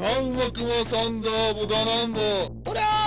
何枠はサンダーボだなんだ